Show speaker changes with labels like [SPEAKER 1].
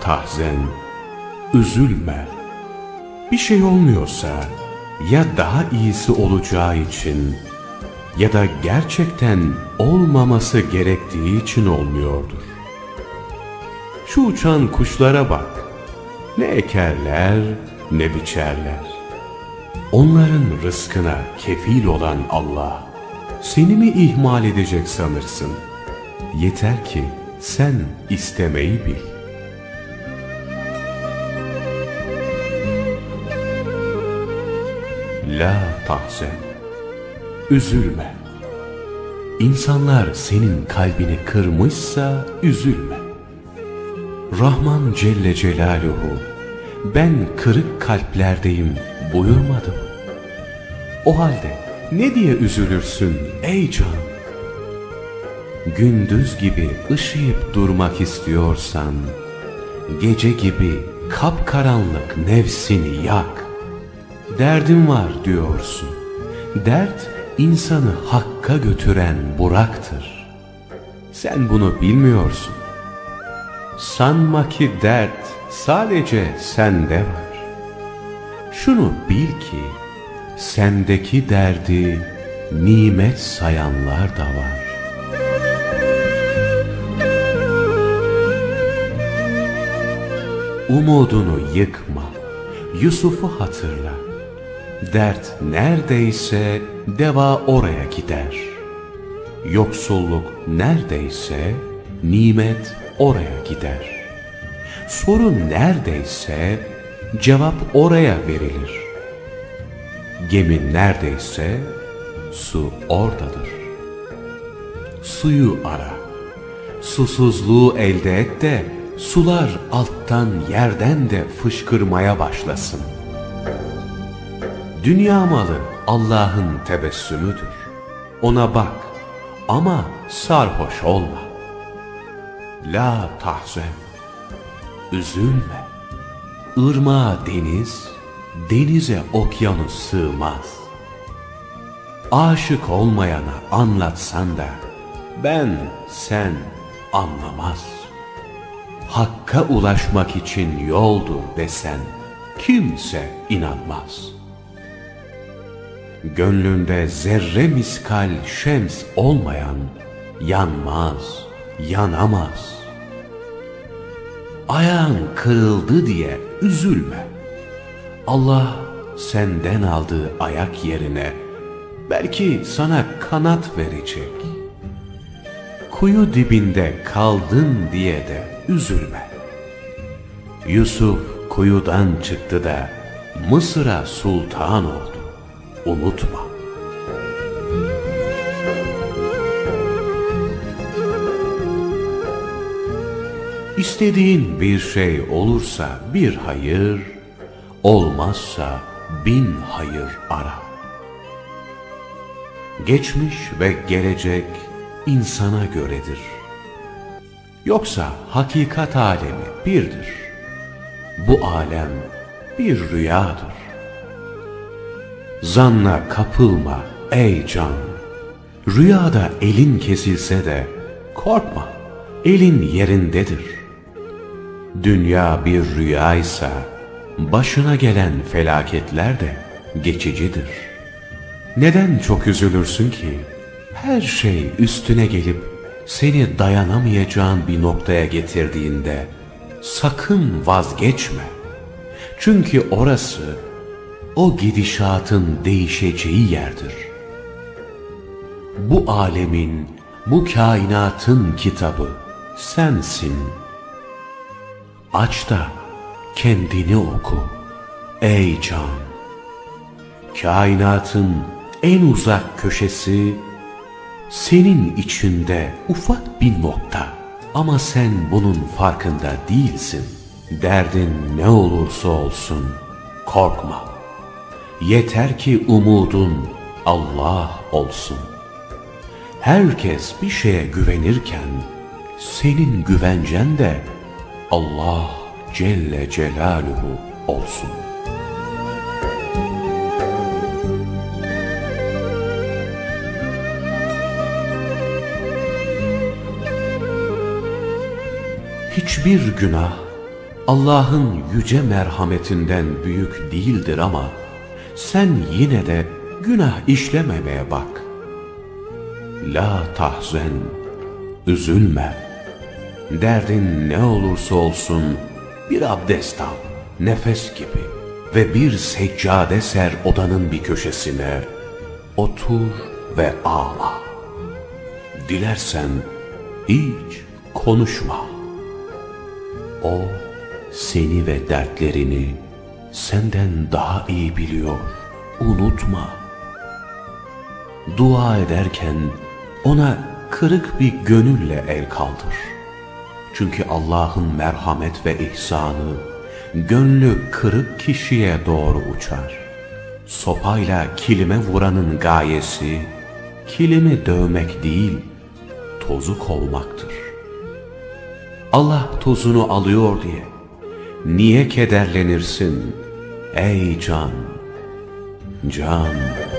[SPEAKER 1] tahzen, üzülme. Bir şey olmuyorsa ya daha iyisi olacağı için ya da gerçekten olmaması gerektiği için olmuyordur. Şu uçan kuşlara bak. Ne ekerler ne biçerler. Onların rızkına kefil olan Allah seni mi ihmal edecek sanırsın? Yeter ki sen istemeyi bil. La tahzen, üzülme. İnsanlar senin kalbini kırmışsa üzülme. Rahman Celle Celaluhu ben kırık kalplerdeyim buyurmadım. O halde ne diye üzülürsün ey can? Gündüz gibi ışıyıp durmak istiyorsan, gece gibi kapkaranlık nefsini yak. Derdim var diyorsun. Dert insanı hakka götüren Burak'tır. Sen bunu bilmiyorsun. Sanma ki dert sadece sende var. Şunu bil ki sendeki derdi nimet sayanlar da var. Umudunu yıkma, Yusuf'u hatırla. Dert neredeyse deva oraya gider. Yoksulluk neredeyse nimet oraya gider. Sorun neredeyse cevap oraya verilir. Gemi neredeyse su oradadır. Suyu ara. Susuzluğu elde et de sular alttan yerden de fışkırmaya başlasın. Dünya malı Allah'ın tebessümüdür. Ona bak ama sarhoş olma. La tahzen, üzülme. Irmağa deniz, denize okyanus sığmaz. Aşık olmayana anlatsan da ben sen anlamaz. Hakka ulaşmak için yoldur desen kimse inanmaz. Gönlünde zerre miskal şems olmayan yanmaz, yanamaz. Ayağın kırıldı diye üzülme. Allah senden aldığı ayak yerine belki sana kanat verecek. Kuyu dibinde kaldın diye de üzülme. Yusuf kuyudan çıktı da Mısır'a sultan oldu. Unutma. İstediğin bir şey olursa bir hayır, olmazsa bin hayır ara. Geçmiş ve gelecek insana göredir. Yoksa hakikat alemi birdir. Bu alem bir rüyadır. Zanna kapılma ey can. Rüyada elin kesilse de korkma, elin yerindedir. Dünya bir rüyaysa başına gelen felaketler de geçicidir. Neden çok üzülürsün ki? Her şey üstüne gelip seni dayanamayacağın bir noktaya getirdiğinde sakın vazgeçme. Çünkü orası o gidişatın değişeceği yerdir. Bu alemin, bu kainatın kitabı sensin. Aç da kendini oku ey can. Kainatın en uzak köşesi senin içinde ufak bir nokta. Ama sen bunun farkında değilsin. Derdin ne olursa olsun korkma. Yeter ki umudun Allah olsun. Herkes bir şeye güvenirken senin güvencen de Allah Celle Celaluhu olsun. Hiçbir günah Allah'ın yüce merhametinden büyük değildir ama sen yine de günah işlememeye bak. La tahzen, üzülme. Derdin ne olursa olsun bir abdest al, nefes gibi ve bir seccade ser odanın bir köşesine, otur ve ağla. Dilersen hiç konuşma. O seni ve dertlerini senden daha iyi biliyor. Unutma. Dua ederken ona kırık bir gönülle el kaldır. Çünkü Allah'ın merhamet ve ihsanı gönlü kırık kişiye doğru uçar. Sopayla kilime vuranın gayesi kilimi dövmek değil, tozu kovmaktır. Allah tozunu alıyor diye niye kederlenirsin ey can? Can